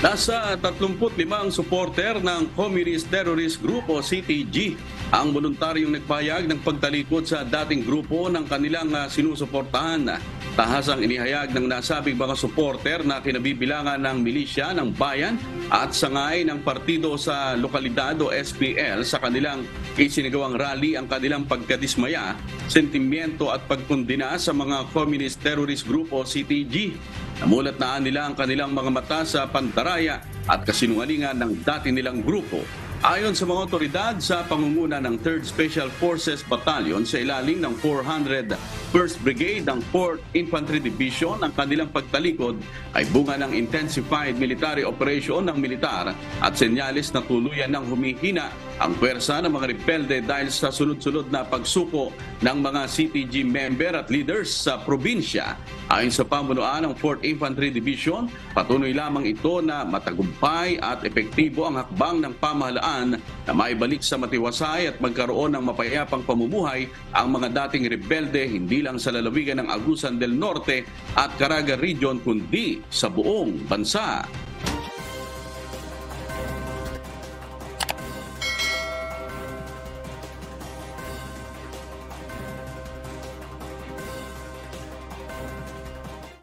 Nasa 35 supporter ng Communist Terrorist Group o CTG ang voluntaryong nagpahayag ng pagtalikod sa dating grupo ng kanilang ah, sinusuportahan. Tahasang inihayag ng nasabing mga supporter na kinabibilangan ng milisya ng bayan at sangay ng partido sa lokalidad o SPL sa kanilang isinagawang rally ang kanilang pagkadismaya, sentimiento at pagkundina sa mga Communist Terrorist Group o CTG. Namulat na nila ang kanilang mga mata sa pantaraya at kasinungalingan ng dati nilang grupo. Ayon sa mga otoridad sa pangunguna ng 3rd Special Forces Battalion sa ilalim ng 401st Brigade ng 4th Infantry Division, ang kanilang pagtalikod ay bunga ng intensified military operation ng militar at senyalis na tuluyan ng humihina ang pwersa ng mga rebelde dahil sa sunod-sunod na pagsuko ng mga CTG member at leaders sa probinsya. Ayon sa pamunuan ng 4th Infantry Division, patuloy lamang ito na matagumpay at epektibo ang hakbang ng pamahalaan na maibalik sa matiwasay at magkaroon ng mapayapang pamumuhay ang mga dating rebelde hindi lang sa lalawigan ng Agusan del Norte at Caraga Region kundi sa buong bansa.